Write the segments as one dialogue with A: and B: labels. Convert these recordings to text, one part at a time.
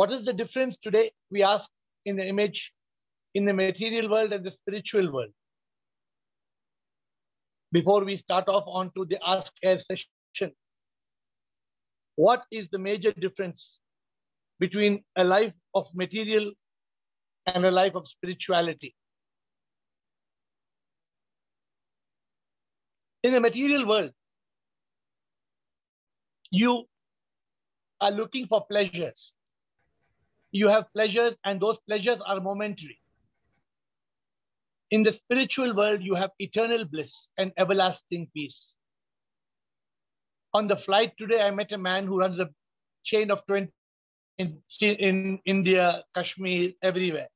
A: What is the difference today? We ask in the image in the material world and the spiritual world. Before we start off onto the Ask Air session, what is the major difference between a life of material and a life of spirituality? In the material world, you are looking for pleasures. You have pleasures, and those pleasures are momentary. In the spiritual world, you have eternal bliss and everlasting peace. On the flight today, I met a man who runs a chain of 20 in, in India, Kashmir, everywhere.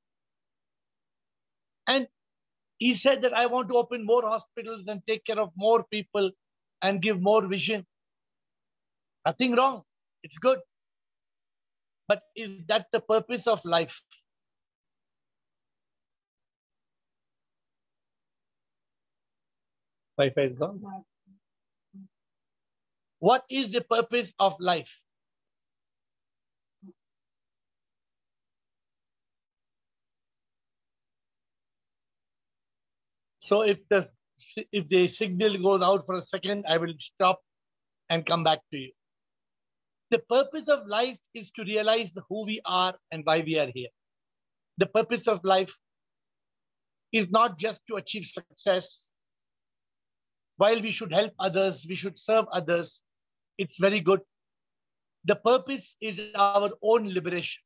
A: And he said that I want to open more hospitals and take care of more people and give more vision. Nothing wrong. It's good. But is that the purpose of life? Wi-Fi is gone. What is the purpose of life? So if the if the signal goes out for a second, I will stop and come back to you. The purpose of life is to realize who we are and why we are here. The purpose of life is not just to achieve success. While we should help others, we should serve others. It's very good. The purpose is our own liberation,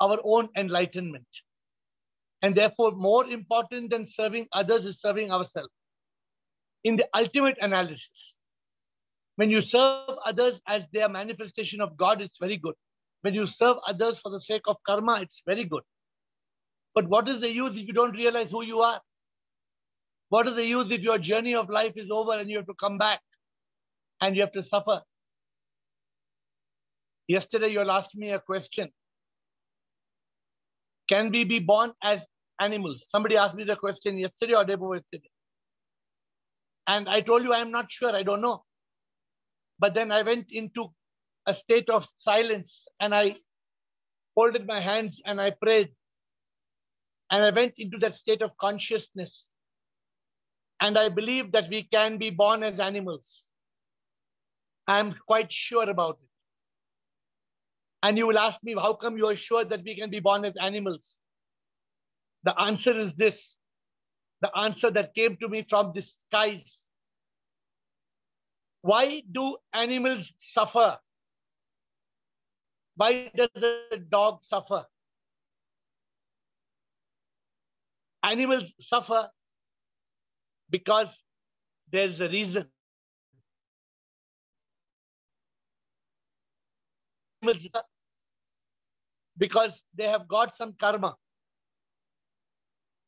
A: our own enlightenment. And therefore, more important than serving others is serving ourselves. In the ultimate analysis, when you serve others as their manifestation of God, it's very good. When you serve others for the sake of karma, it's very good. But what is the use if you don't realize who you are? What is the use if your journey of life is over and you have to come back and you have to suffer? Yesterday, you asked me a question. Can we be born as animals? Somebody asked me the question yesterday or day before yesterday. And I told you I'm not sure, I don't know. But then I went into a state of silence and I folded my hands and I prayed. And I went into that state of consciousness. And I believe that we can be born as animals. I'm quite sure about it. And you will ask me, how come you are sure that we can be born as animals? The answer is this the answer that came to me from the skies why do animals suffer? Why does a dog suffer? Animals suffer because there's a reason. Animals Because they have got some karma.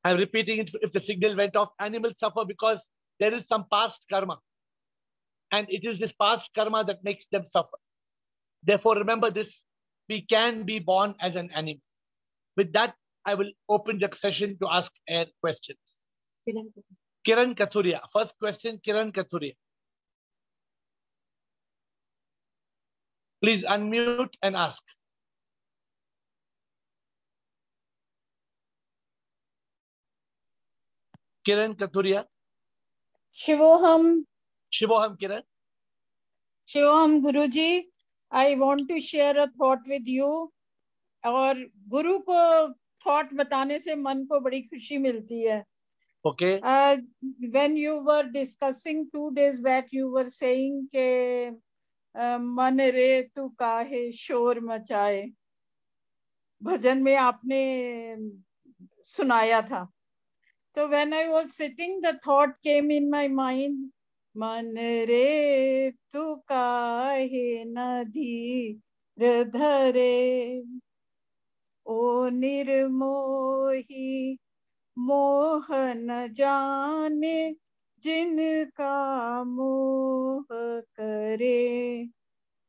A: I'm repeating it if the signal went off. Animals suffer because there is some past karma. And it is this past karma that makes them suffer. Therefore, remember this we can be born as an animal. With that, I will open the session to ask air questions. Kiran Kathuria. First question, Kiran Kathuria. Please unmute and ask. Kiran Kathuria.
B: Shivoham
A: Shivoham Kiran.
B: Shivoham Guruji, I want to share a thought with you. और गुरु को thought बताने से मन को बड़ी खुशी मिलती है
A: okay
B: when you were discussing two days back you were saying मन रे तू काहे शोर मचाए भजन में आपने सुनाया था तो when I was sitting the thought came in my mind मन रे तू काहे नदी धरे? ओ निर्मोही मोह न जाने जिनका मोह करे।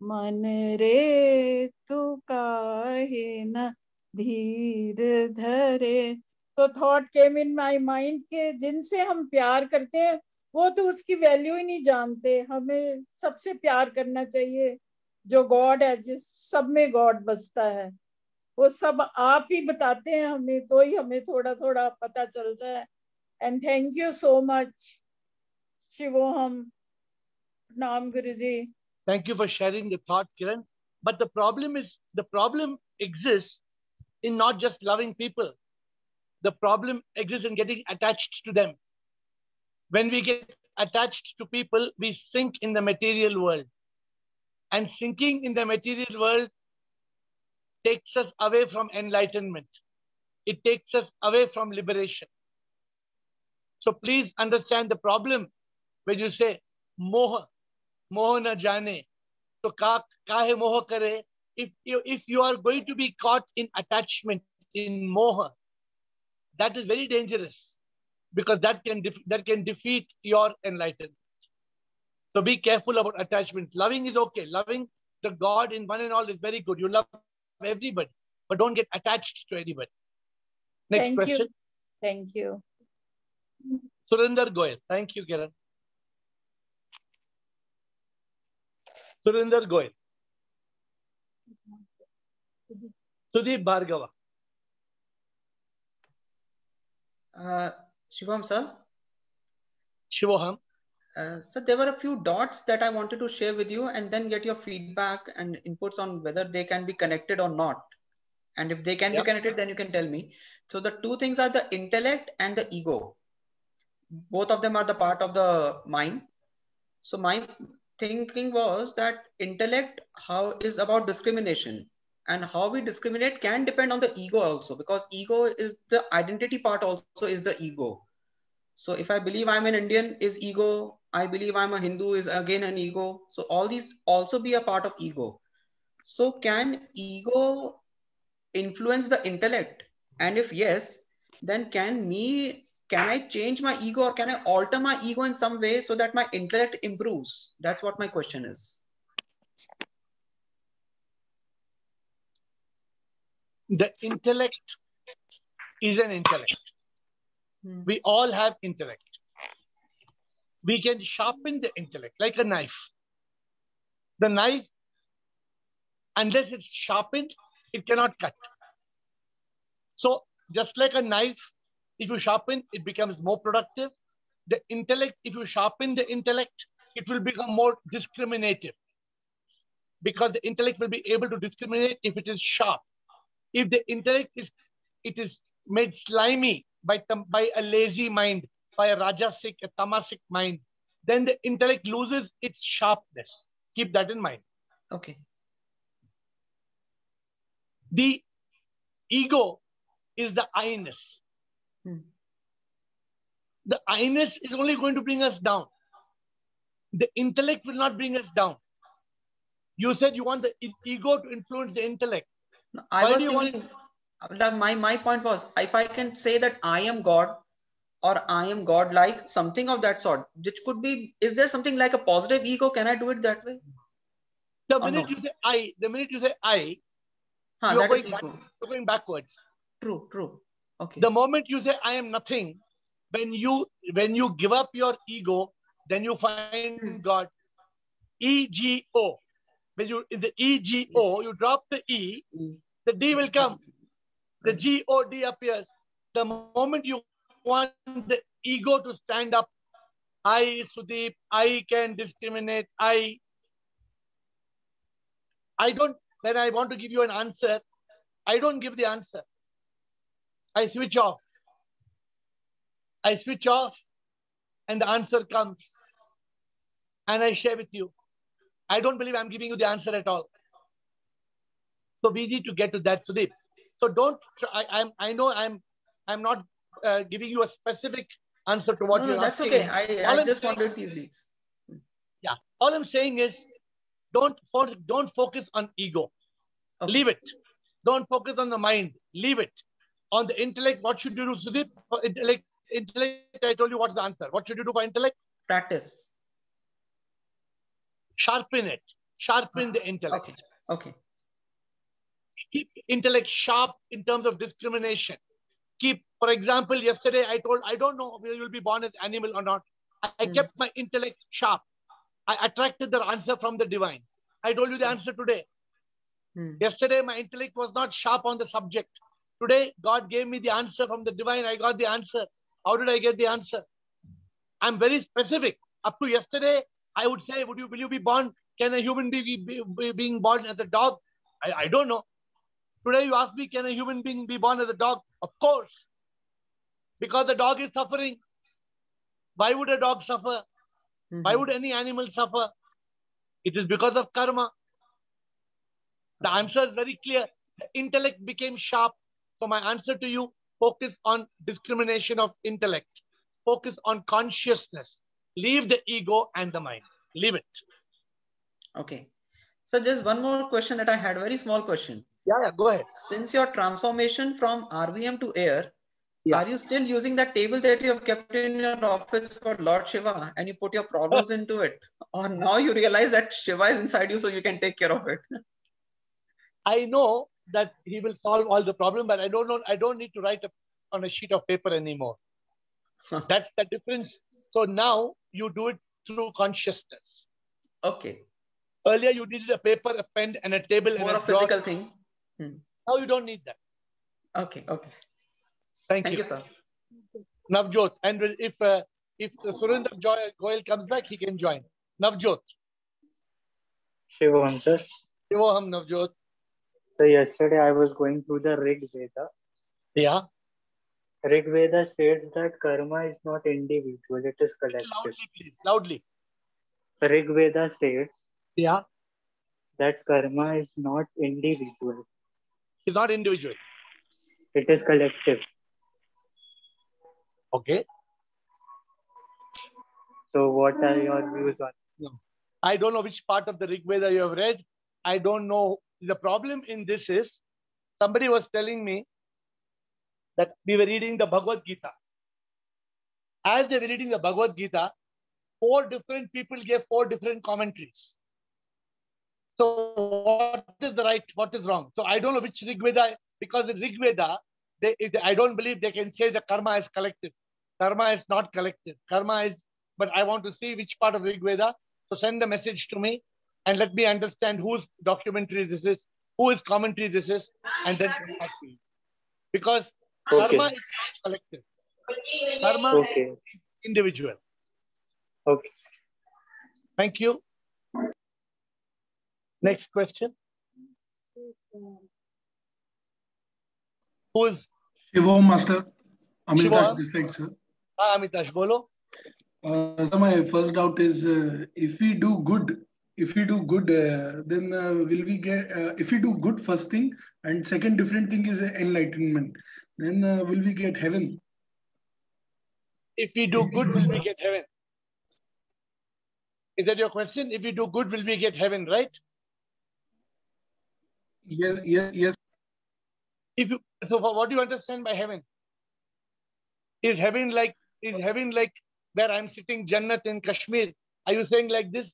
B: मन रे तू काहे न धीर धरे? तो thought came in my mind के जिनसे हम प्यार करते हैं वो तो उसकी वैल्यू ही नहीं जानते। हमें सबसे प्यार करना चाहिए, जो गॉड है, जिस सब में गॉड बसता है। वो सब आप ही बताते हैं हमें तो ही हमें थोड़ा थोड़ा पता चलता है। And thank you so much शिवो हम नाम Guru ji
A: thank you for sharing the Kiran but the problem is the problem exist in not just loving people the problem exist in getting attached to them When we get attached to people, we sink in the material world. And sinking in the material world takes us away from enlightenment. It takes us away from liberation. So please understand the problem when you say moha, moha na jane. So ka, kahe moha kare. If you, if you are going to be caught in attachment, in moha, that is very dangerous because that can def- that can defeat your enlightenment. So be careful about attachment. Loving is okay. Loving the God in one and all is very good. You love everybody, but don't get attached to anybody. Next
B: Thank
A: question.
B: you. Thank you.
A: Surinder Goyal. Thank you, Kiran. Surinder Goyal. Sudeep Bhargava.
C: Uh, Shivam sir,
A: Shivoham.
C: uh, so there were a few dots that I wanted to share with you and then get your feedback and inputs on whether they can be connected or not. And if they can
A: Yeah.
C: be connected, then you can tell me. So the two things are the intellect and the ego. Both of them are the part of the mind. So my thinking was that intellect how is about discrimination and how we discriminate can depend on the ego also because ego is the identity part also is the ego. So if i believe i'm an indian is ego i believe i'm a hindu is again an ego. So all these also be a part of ego. So can ego influence the intellect? And if yes then can me can i change my ego or can i alter my ego in some way so that my intellect improves? That's what my question is
A: The intellect is an intellect.
C: Hmm.
A: We all have intellect. We can sharpen the intellect like a knife. The knife, unless it's sharpened, it cannot cut. So, just like a knife, if you sharpen, it becomes more productive. The intellect, if you sharpen the intellect, it will become more discriminative because the intellect will be able to discriminate if it is sharp. If the intellect is it is made slimy by by a lazy mind, by a rajasic, a tamasic mind, then the intellect loses its sharpness. Keep that in mind.
C: okay
A: The ego is the I-ness.
C: Hmm.
A: The I-ness is only going to bring us down. The intellect will not bring us down. You said you want the ego to influence the intellect.
C: No, I
A: Why
C: was
A: want-
C: thinking, uh, my, my point was, if I can say that I am God or I am God like, something of that sort, which could be, is there something like a positive ego? Can I do it that way?
A: The minute
C: no.
A: you say I, the minute you say I,
C: Huh,
A: you're
C: that
A: going
C: is
A: back- you're going backwards.
C: True, true. Okay.
A: The moment you say I am nothing, when you when you give up your ego, then you find
C: Hmm.
A: God. E G O. When you in the E G O, you drop the E, the D will come. The. G O D appears. The moment you want the ego to stand up, I Sudeep, I can discriminate. I I don't when I want to give you an answer, I don't give the answer. I switch off. I switch off and the answer comes. And I share with you. I don't believe I'm giving you the answer at all. So we need to get to that, Sudeep. So don't I, I'm I know I'm I'm not uh, giving you a specific answer to what
C: no,
A: you're
C: no, that's
A: asking.
C: okay. I, I just
A: saying-
C: wanted these leads.
A: Yeah. All I'm saying is don't don't focus on ego.
C: Okay.
A: Leave it. Don't focus on the mind. Leave it. On the intellect, what should you do, Sudeep? For intellect, intellect, I told you what's the answer. What should you do for intellect?
C: Practice.
A: Sharpen it. Sharpen the intellect.
C: Okay.
A: Keep intellect sharp in terms of discrimination. Keep, for example, yesterday I told, I don't know whether you'll be born as animal or not. I, I
C: Hmm.
A: kept my intellect sharp. I attracted the answer from the divine. I told you the answer today.
C: Hmm.
A: Yesterday, my intellect was not sharp on the subject. Today, God gave me the answer from the divine. I got the answer. How did I get the answer? I'm very specific. Up to yesterday, I would say, "Would you will you be born? Can a human being be, be, being born as a dog?" I, I don't know. Today, you ask me, "Can a human being be born as a dog?" Of course, because the dog is suffering. Why would a dog suffer? Why
C: Mhm.
A: would any animal suffer? It is because of karma. The answer is very clear. The intellect became sharp. So my answer to you, focus on discrimination of intellect. Focus on consciousness. Leave the ego and the mind. Leave it.
C: Okay. So just one more question that I had, very small question.
A: Yeah, yeah, go ahead.
C: Since your transformation from RVM to air,
A: Yeah.
C: are you still using that table that you have kept in your office for Lord Shiva and you put your problems into it? Or now you realize that Shiva is inside you so you can take care of it?
A: I know that he will solve all the problem, but I don't know. I don't need to write a, on a sheet of paper anymore. That's the difference. So now you do it through consciousness.
C: Okay.
A: Earlier you needed a paper, a pen, and a table
C: More
A: and
C: a
A: a drawer.
C: physical thing.
A: Now you don't need that.
C: Okay. Okay.
A: Thank,
C: Thank
A: you.
C: you, sir.
A: Navjot. And will- if uh, if Surinder Joy- Goyal comes back, he can join. Navjot.
D: Shivam, sir.
A: Shivoham Navjot.
D: So yesterday I was going through the Rig Veda.
A: Yeah.
D: Rig Veda states that karma is not individual, it is collective.
A: Loudly, please. Loudly.
D: Rig Veda states
A: Yeah.
D: that karma is not individual,
A: He's not individual.
D: it is collective.
A: Okay.
D: So what are your views on
A: I don't know which part of the Rig Veda you have read. I don't know. The problem in this is somebody was telling me that we were reading the Bhagavad Gita. As they were reading the Bhagavad Gita, four different people gave four different commentaries. So what is the right, what is wrong? So I don't know which Rig Veda, because in Rig Veda, they, I don't believe they can say the karma is collective. Karma is not collective. Karma is, but I want to see which part of Rig Veda. So send the message to me and let me understand whose documentary this is, whose commentary this is, and then. Because
D: Okay.
A: karma is collective. Karma
D: Okay.
A: is individual.
D: Okay.
A: Thank you. Next question. Who is
E: Shivam Master, Amitash
A: Shivam.
E: this side, sir.
A: ah, Amitash? Bolo.
E: Uh, so my first doubt is uh, if we do good, if we do good, uh, then uh, will we get? Uh, if we do good first thing, and second different thing is uh, enlightenment, then uh, will we get heaven?
A: If we do good, will we get heaven? Is that your question? If we do good, will we get heaven, right?
E: Yes, yes, yes.
A: If you so for what do you understand by heaven? Is heaven like is heaven like where I'm sitting Jannat in Kashmir? Are you saying like this?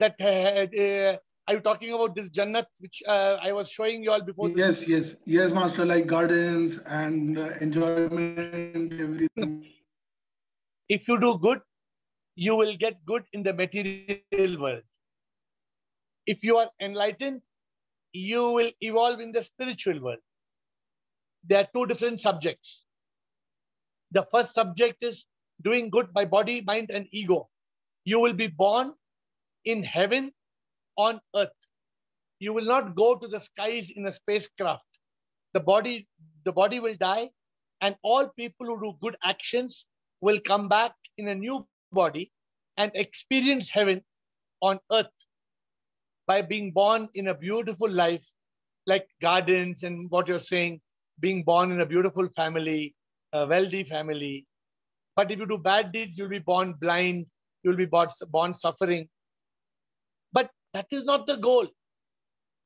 A: That uh, uh, are you talking about this Jannat which uh, I was showing you all before?
E: Yes, yes, yes, Master. Like gardens and uh, enjoyment, everything.
A: If you do good, you will get good in the material world. If you are enlightened, you will evolve in the spiritual world. There are two different subjects. The first subject is doing good by body, mind, and ego. You will be born in heaven on earth. You will not go to the skies in a spacecraft. The body, the body will die, and all people who do good actions will come back in a new body and experience heaven on earth by being born in a beautiful life, like gardens and what you're saying, being born in a beautiful family, a wealthy family. But if you do bad deeds, you'll be born blind, you'll be born, born suffering. That is not the goal.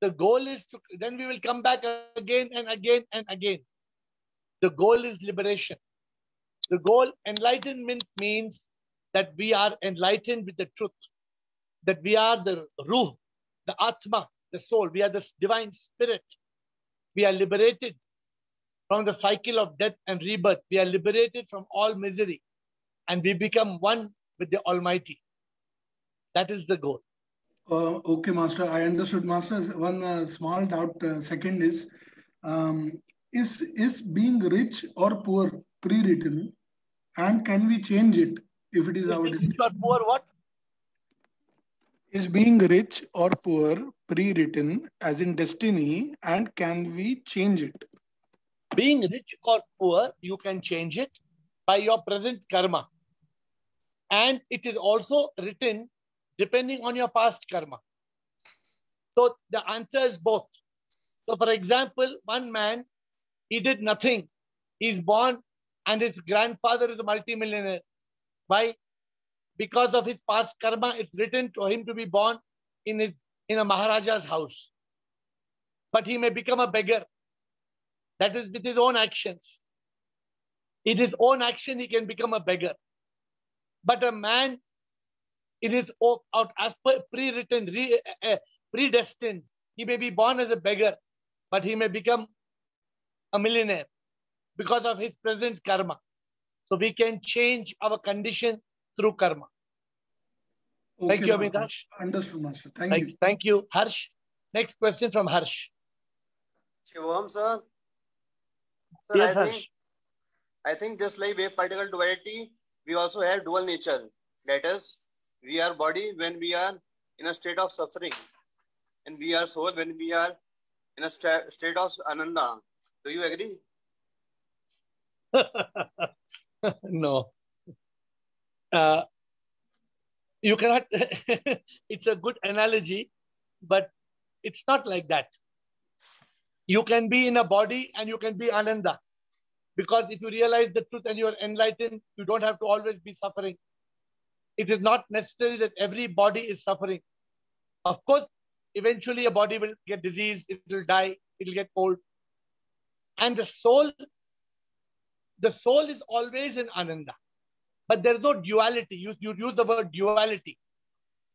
A: The goal is to, then we will come back again and again and again. The goal is liberation. The goal, enlightenment means that we are enlightened with the truth, that we are the ruh, the atma, the soul, we are the divine spirit. We are liberated from the cycle of death and rebirth. We are liberated from all misery and we become one with the Almighty. That is the goal.
E: Uh, okay, Master. I understood, Master. One uh, small doubt. Uh, second is, um, is is being rich or poor pre-written, and can we change it if it is our
A: Rich or poor what?
E: Is being rich or poor pre-written as in destiny, and can we change it?
A: Being rich or poor, you can change it by your present karma. And it is also written depending on your past karma. So the answer is both. So, for example, one man, he did nothing. He's born and his grandfather is a multimillionaire. Why? Because of his past karma, it's written for him to be born in his in a Maharaja's house. But he may become a beggar. That is with his own actions. In his own action, he can become a beggar. But a man, it is o- out as per pre-written, re, uh, predestined. He may be born as a beggar, but he may become a millionaire because of his present karma. So we can change our condition through karma. Thank you,
E: Master.
A: Amitash.
E: Understood, Master. Thank,
A: Thank,
E: you.
A: thank you, Harsh. Next question from Harsh.
F: Shivam, sir. Sir,
A: Yes,
F: I
A: Harsh.
F: think I think just like wave particle duality, we also have dual nature. That is, we are body when we are in a state of suffering, and we are soul when we are in a sta- state of ananda. Do you agree?
A: no. Uh, you cannot, it's a good analogy, but it's not like that. You can be in a body and you can be Ananda. Because if you realize the truth and you are enlightened, you don't have to always be suffering. It is not necessary that every body is suffering. Of course, eventually a body will get diseased, it will die, it will get old. And the soul the soul is always in ananda but there is no duality you, you use the word duality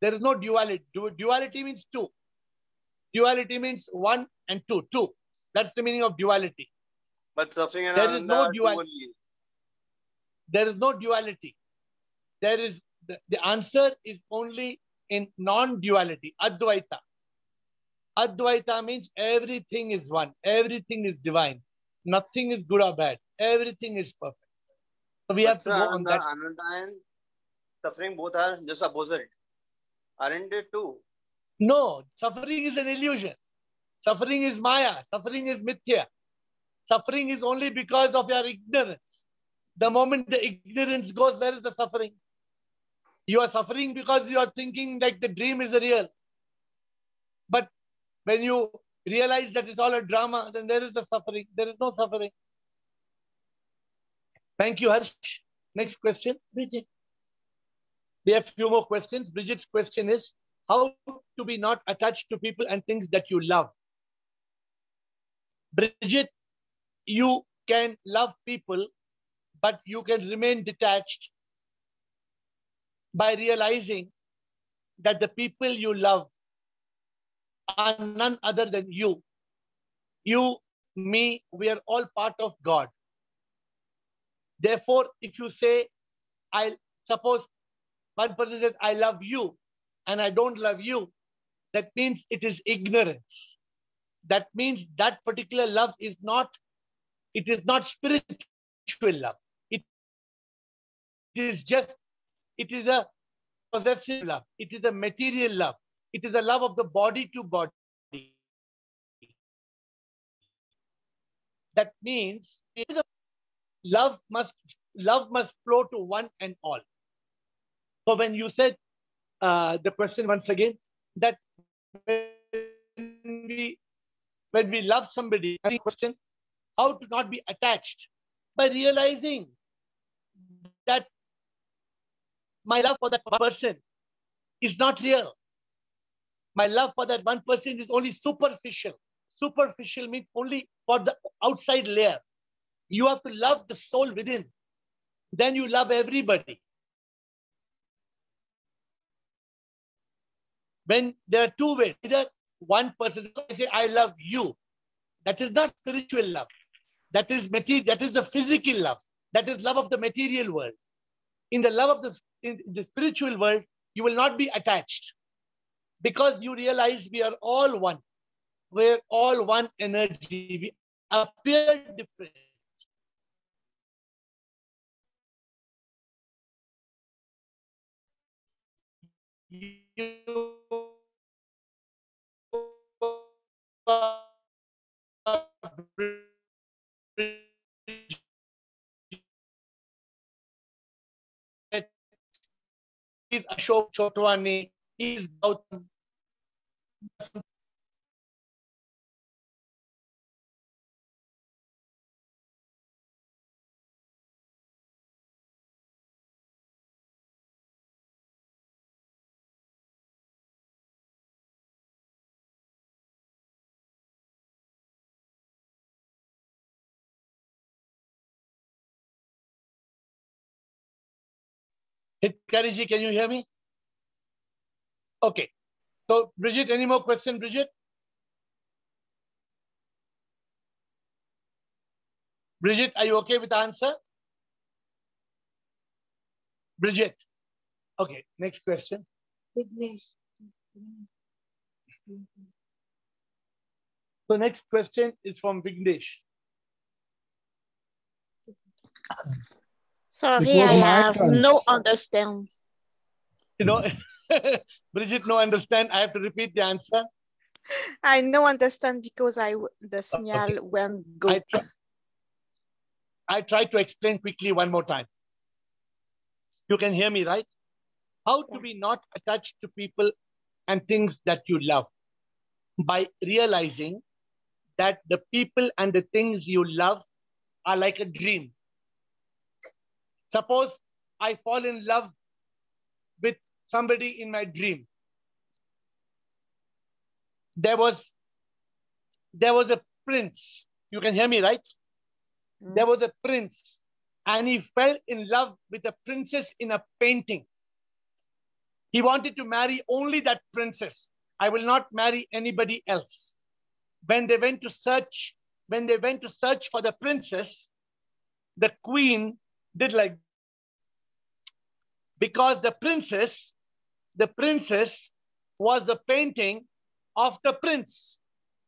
A: there is no duality Du- duality means two duality means one and two two that's the meaning of duality
F: But suffering and
A: There is
F: ananda
A: no duality.
F: only.
A: there is no duality there is the, the answer is only in non-duality advaita advaita means everything is one everything is divine nothing is good or bad everything is perfect so we have
F: But
A: to
F: sir,
A: go uh, on
F: ananda,
A: that
F: ananda and suffering both are just opposite. Aren't they two?
A: No, suffering is an illusion. Suffering is Maya. Suffering is Mithya. Suffering is only because of your ignorance. The moment the ignorance goes, where is the suffering? You are suffering because you are thinking that the dream is real. But when you realize that it's all a drama, then there is the suffering. There is no suffering. Thank you, Harsh. Next question, Bridget. We have a few more questions. Bridget's question is how to be not attached to people and things that you love. Bridget, you can love people, but you can remain detached by realizing that the people you love are none other than you. You, me, we are all part of God. Therefore, if you say, I suppose one person says, I love you, and I don't love you, that means it is ignorance. That means that particular love is not, it is not spiritual love. It is just, it is a possessive love. It is a material love. It is a love of the body to body. That means love must love must flow to one and all. So when you said uh, the question once again that when we when we love somebody, any question how to not be attached by realizing that my love for that person is not real. My love for that one person is only superficial. Superficial means only for the outside layer. You have to love the soul within. Then you love everybody. When there are two ways, either one person say, I love you. That is not spiritual love. That is material, that is the physical love. That is love of the material world. In the love of the, in the spiritual world, you will not be attached. Because you realize we are all one. We're all one energy. We appear different. You is Ashok Chotwani, is Gautam. Hitkari can you hear me? Okay. So, Bridget, any more question, Bridget? Bridget, are you okay with the answer? Bridget. Okay, next question.
B: Vignesh.
A: So next question is from Vignesh.
G: Sorry, I have
H: turn.
G: no understand.
A: You know, Bridget, no understand. I have to repeat the answer.
G: I no understand because I the signal went
A: I,
G: go.
A: try, I try to explain quickly one more time. You can hear me, right? How to
G: Yeah.
A: be not attached to people and things that you love by realizing that the people and the things you love are like a dream. Suppose I fall in love with somebody in my dream. There was there was a prince. You can hear me, right? Hmm. There was a prince, and he fell in love with a princess in a painting. He wanted to marry only that princess. I will not marry anybody else. When they went to search, when they went to search for the princess, the queen did like because the princess, the princess was the painting of the prince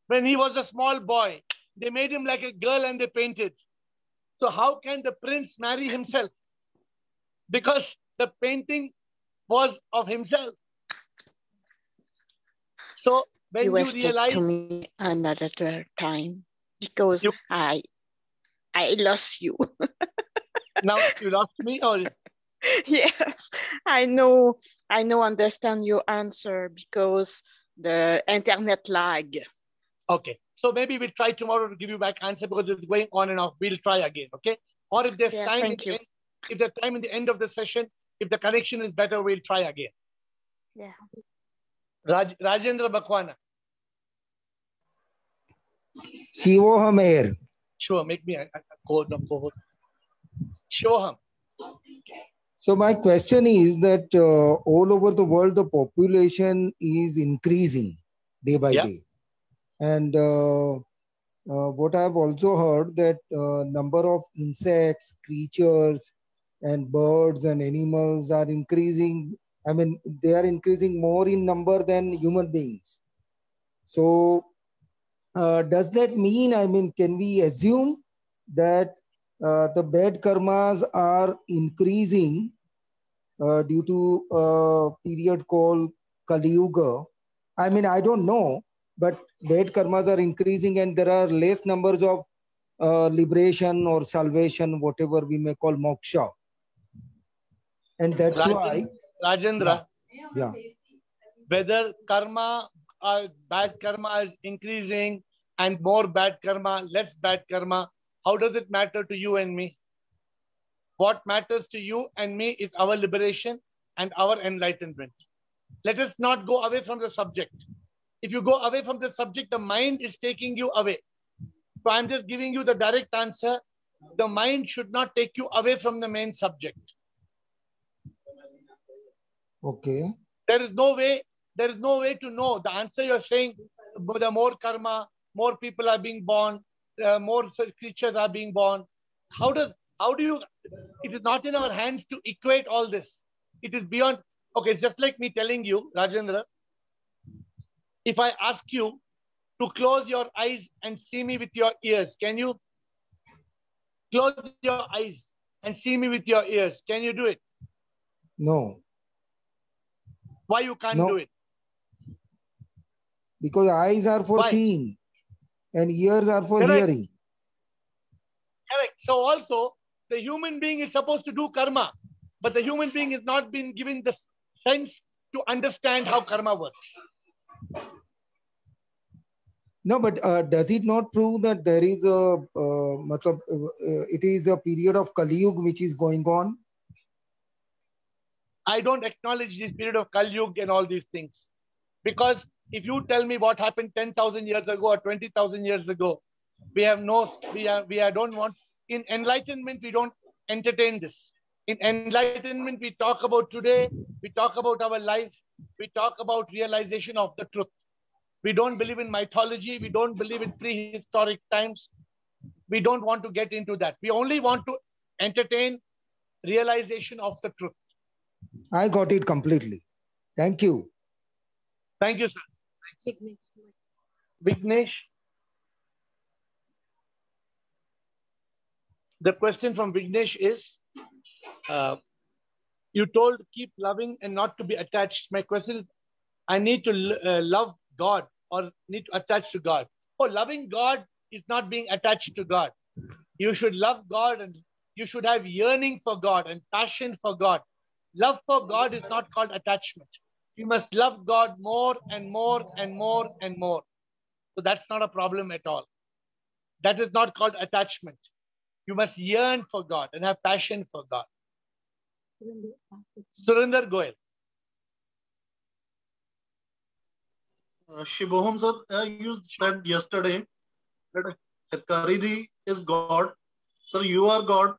A: when he was a small boy. They made him like a girl and they painted. So how can the prince marry himself? Because the painting was of himself. So when
G: you
A: you, realize,
G: to me another time because
A: You-
G: I I lost you.
A: now you lost me or
G: yes, I know I know understand your answer because the internet lag.
A: okay. So maybe we'll try tomorrow to give you back answer because it's going on and off. We'll try again, okay? Or if there's
G: Yeah,
A: time, in
G: thank
A: the end, if there's time in the end of the session, if the connection is better, we'll try again.
G: Yeah.
A: Raj, Rajendra Bakwana,
H: Shivoham air.
A: sure, make me a, a a code, no code. Shoham,
H: So my question is that uh, all over the world, the population is increasing day by
A: Yeah.
H: day. And uh, uh, what I've also heard that uh, number of insects, creatures, and birds and animals are increasing. I mean, they are increasing more in number than human beings. So uh, does that mean, I mean, can we assume that uh, the bad karmas are increasing uh, due to a period called Kali Yuga. I mean, I don't know, but bad karmas are increasing and there are less numbers of uh, liberation or salvation, whatever we may call moksha. And that's
A: Rajan-
H: why,
A: Rajendra,
H: yeah.
A: whether karma, uh, bad karma is increasing and more bad karma, less bad karma, how does it matter to you and me? What matters to you and me is our liberation and our enlightenment. Let us not go away from the subject. If you go away from the subject, the mind is taking you away. So I'm just giving you the direct answer. The mind should not take you away from the main subject.
H: Okay.
A: there is no way there is no way to know the answer you're saying the more karma more people are being born uh, more such creatures are being born how does how do you it is not in our hands to equate all this it is beyond okay it's just like me telling you rajendra If I ask you to close your eyes and see me with your ears, can you close your eyes and see me with your ears? Can you do it?
H: No,
A: Why you can't
H: No.
A: do it?
H: because eyes are for
A: Why?
H: seeing and ears are for
A: Correct.
H: hearing.
A: Correct. So also the human being is supposed to do karma, but the human being is not been given the sense to understand how karma works.
H: No, but uh, does it not prove that there is a, uh, uh, it is a period of Kali Yuga which is going on?
A: I don't acknowledge this period of Kali Yuga and all these things. Because if you tell me what happened 10,000 years ago or 20,000 years ago, we have no, we are, we are, don't want, in enlightenment, we don't entertain this. In enlightenment, we talk about today, we talk about our life, we talk about realization of the truth. We don't believe in mythology, we don't believe in prehistoric times. We don't want to get into that. We only want to entertain realization of the truth.
H: I got it completely. Thank you.
A: Thank you, sir. Vignesh. The question from Vignesh is, uh, you told keep loving and not to be attached. My question is, I need to uh, love God or need to attach to God. Oh, loving God is not being attached to God. You should love God and you should have yearning for God and passion for God. Love for God is not called attachment. You must love God more and more and more and more. So that's not a problem at all. That is not called attachment. You must yearn for God and have passion for God. Surinder Goyal.
I: Uh, Shivoham sir, uh, you said yesterday that Kariji is God. Sir, you are God.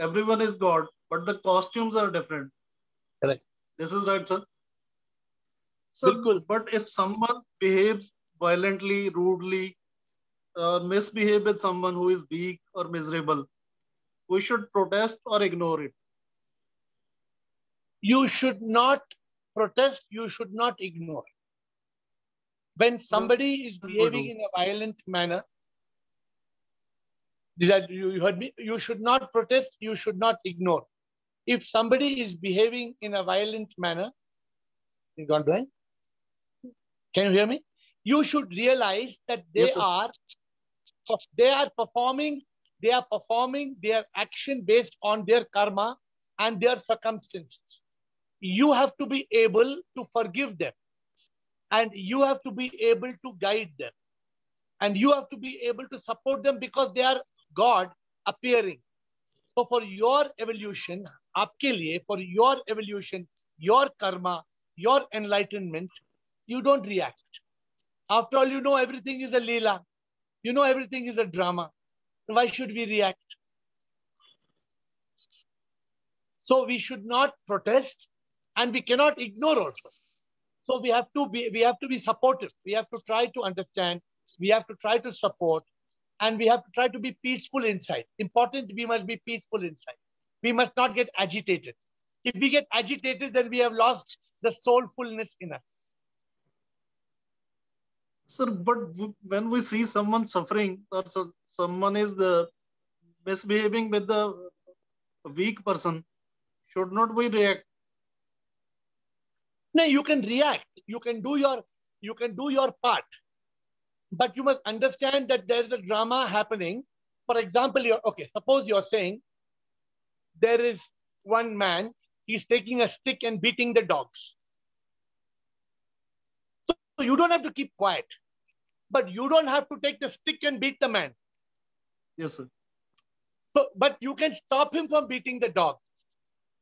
I: Everyone is God, but the costumes are different.
A: Correct.
I: This is right, sir. But if someone behaves violently, rudely, uh, misbehave with someone who is weak or miserable, we should protest or ignore it.
A: You should not protest, you should not ignore. When somebody is behaving in a violent manner, did I, you you heard me? You should not protest, you should not ignore. If somebody is behaving in a violent manner, you gone blind? Can you hear me? You should realize that they
I: Yes, sir.
A: are they are performing they are performing their action based on their karma and their circumstances. You have to be able to forgive them and you have to be able to guide them and you have to be able to support them because they are God appearing. So for your evolution, आपके लिए, for your evolution, your karma, your enlightenment, you don't react. After all, you know everything is a leela. You know everything is a drama. Why should we react? So we should not protest and we cannot ignore also. So we have to be we have to be supportive. We have to try to understand. We have to try to support, and we have to try to be peaceful inside. Important, we must be peaceful inside. We must not get agitated. If we get agitated, then we have lost the soulfulness in us.
I: Sir, but when we see someone suffering or so, someone is the misbehaving with the weak person, should not we react?
A: No, you can react. You can do your you can do your part, but you must understand that there is a drama happening. For example, you're okay. Suppose you're saying there is one man. He's taking a stick and beating the dogs. So you don't have to keep quiet, but you don't have to take the stick and beat the man.
I: Yes, sir.
A: So, but you can stop him from beating the dog.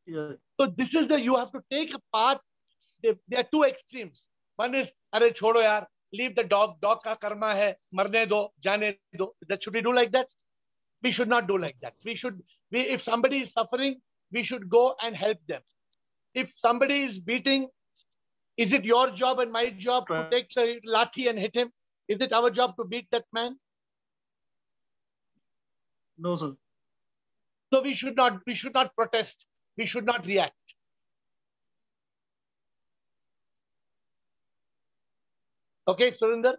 I: Yeah.
A: So this is the you have to take a part. There, there are two extremes. One is अरे छोड़ो यार, leave the dog. Dog का कर्मा है, मरने दो, जाने दो. That should we do like that? We should not do like that. We should. We if somebody is suffering, we should go and help them. If somebody is beating, is it your job and my job to take the lathi and hit him? Is it our job to beat that man?
I: No, sir.
A: So we should not. We should not protest. We should not react. Okay, Surinder?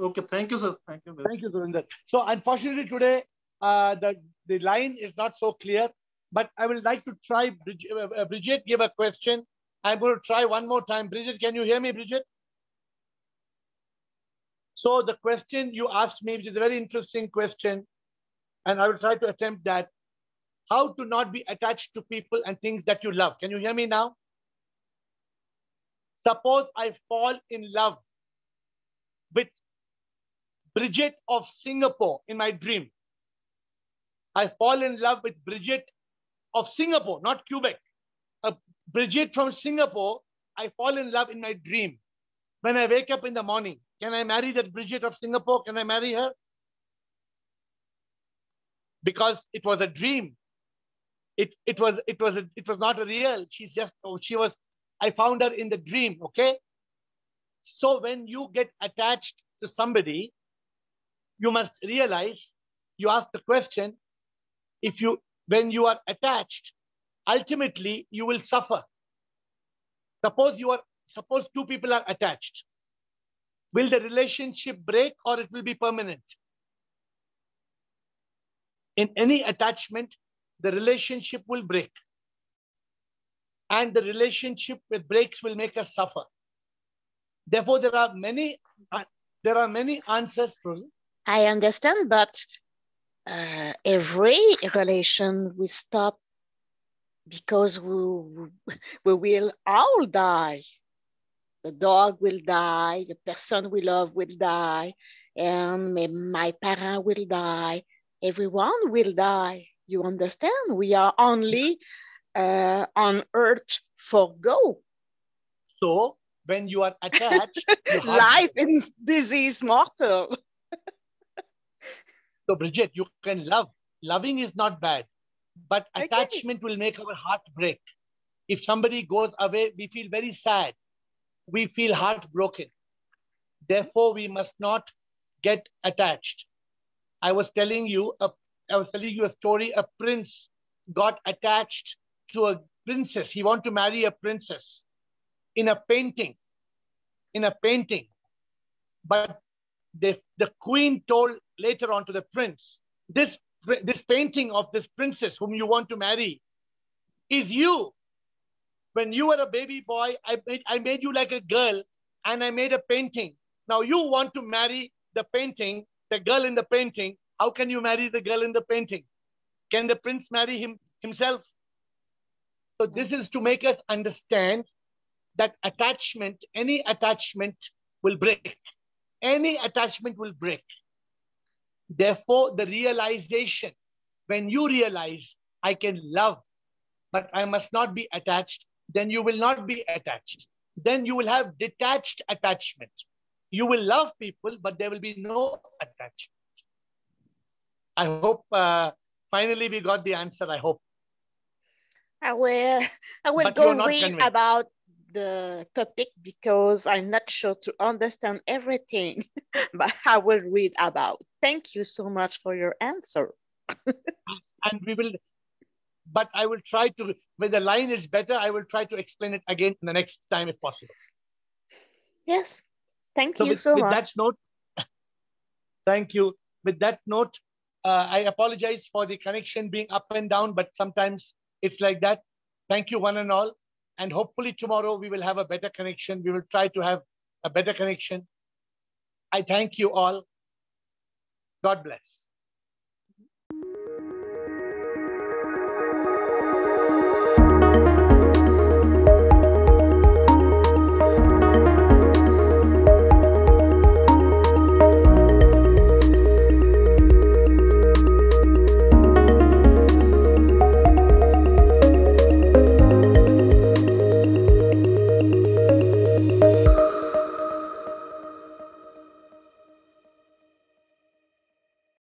I: Okay, thank you, sir. Thank you.
A: Thank you, Surinder. So unfortunately today, uh, the, the line is not so clear, but I would like to try, Bridget, uh, Bridget gave a question. I'm going to try one more time. Bridget, can you hear me, Bridget? So the question you asked me, which is a very interesting question, and I will try to attempt that. How to not be attached to people and things that you love. Can you hear me now? Suppose I fall in love with Bridget of Singapore in my dream. I fall in love with Bridget of Singapore, not Quebec. A Bridget from Singapore, I fall in love in my dream. When I wake up in the morning, can I marry that Bridget of Singapore? Can I marry her? Because it was a dream. It, it was it was a, it was not a real. She's just oh, she was. I found her in the dream. Okay. So when you get attached to somebody, you must realize. You ask the question: If you when you are attached, ultimately you will suffer. Suppose you are suppose two people are attached. Will the relationship break or it will be permanent? In any attachment, the relationship will break. And the relationship with breaks will make us suffer. Therefore, there are many uh, there are many answers.
G: I understand, but uh, every relation will stop because we, we will all die. The dog will die, the person we love will die, and my parent will die. Everyone will die. You understand? We are only uh, on earth for go.
A: So when you are attached, you
G: life is disease mortal.
A: So Bridget, you can love. Loving is not bad but attachment will make our heart break. If somebody goes away, we feel very sad. We feel heartbroken. Therefore, we must not get attached. I was telling you, a, I was telling you a story. A prince got attached to a princess. He wanted to marry a princess in a painting. In a painting, but the the queen told later on to the prince, "This this painting of this princess whom you want to marry is you. When you were a baby boy, I made, I made you like a girl and I made a painting. Now you want to marry the painting, the girl in the painting. How can you marry the girl in the painting? Can the prince marry him himself? So this is to make us understand that attachment, any attachment will break. Any attachment will break. Therefore, the realization, when you realize I can love, but I must not be attached, then you will not be attached. Then you will have detached attachment. You will love people, but there will be no attachment. I hope uh, finally we got the answer. I hope.
G: I will. I will but go read convinced. about the topic because I'm not sure to understand everything, but I will read about. Thank you so much for your answer.
A: and we will, but I will try to, when the line is better, I will try to explain it again the next time if possible.
G: Yes, thank
A: so
G: you
A: with,
G: so
A: with
G: much.
A: that note, thank you. With that note, uh, I apologize for the connection being up and down, but sometimes it's like that. Thank you one and all. And hopefully tomorrow we will have a better connection. We will try to have a better connection. I thank you all. God bless.